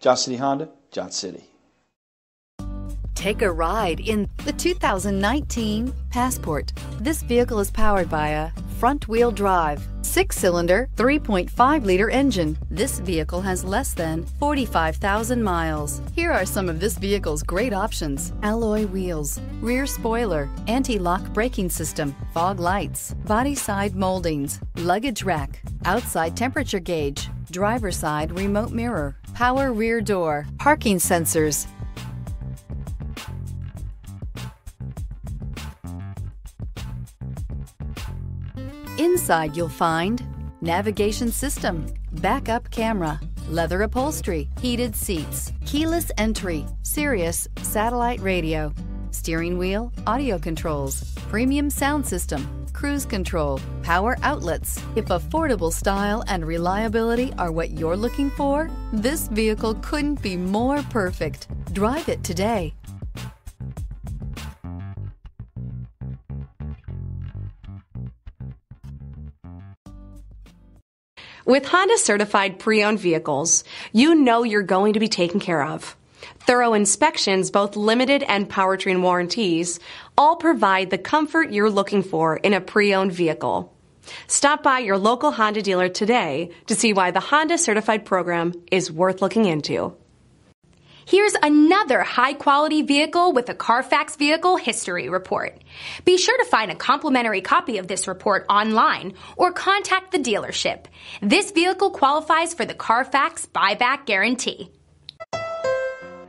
Johnson City Honda, Johnson City. Take a ride in the 2019 Passport. This vehicle is powered by a front-wheel drive, six-cylinder, 3.5-liter engine. This vehicle has less than 45,000 miles. Here are some of this vehicle's great options. Alloy wheels, rear spoiler, anti-lock braking system, fog lights, body side moldings, luggage rack, outside temperature gauge, driver side remote mirror, power rear door, parking sensors, Inside you'll find navigation system, backup camera, leather upholstery, heated seats, keyless entry, Sirius satellite radio, steering wheel, audio controls, premium sound system, cruise control, power outlets. If affordable style and reliability are what you're looking for, this vehicle couldn't be more perfect. Drive it today. With Honda certified pre owned vehicles, you know you're going to be taken care of. Thorough inspections, both limited and powertrain warranties, all provide the comfort you're looking for in a pre owned vehicle. Stop by your local Honda dealer today to see why the Honda certified program is worth looking into. Here's another high quality vehicle with a Carfax Vehicle History Report. Be sure to find a complimentary copy of this report online or contact the dealership. This vehicle qualifies for the Carfax Buyback Guarantee.